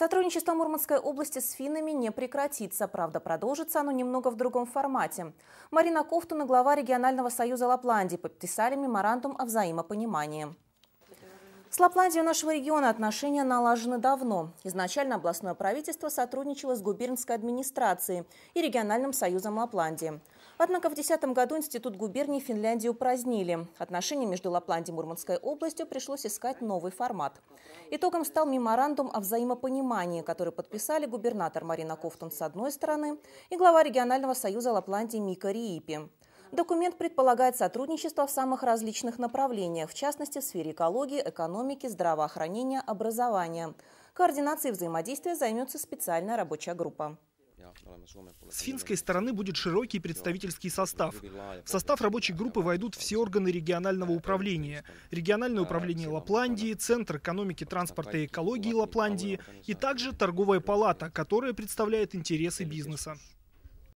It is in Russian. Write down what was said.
Сотрудничество Мурманской области с финнами не прекратится. Правда, продолжится оно немного в другом формате. Марина Ковтуна, глава регионального союза Лапландии, подписали меморандум о взаимопонимании. С Лапландией нашего региона отношения налажены давно. Изначально областное правительство сотрудничало с губернской администрацией и региональным союзом Лапландии. Однако в 2010 году Институт губернии Финляндии упразднили. Отношения между Лапландией и Мурманской областью пришлось искать новый формат. Итогом стал меморандум о взаимопонимании, который подписали губернатор Марина Кофтун с одной стороны и глава регионального союза Лапландии Мика Риипи. Документ предполагает сотрудничество в самых различных направлениях, в частности в сфере экологии, экономики, здравоохранения, образования. Координацией взаимодействия займется специальная рабочая группа. С финской стороны будет широкий представительский состав. В состав рабочей группы войдут все органы регионального управления. Региональное управление Лапландии, Центр экономики, транспорта и экологии Лапландии и также торговая палата, которая представляет интересы бизнеса.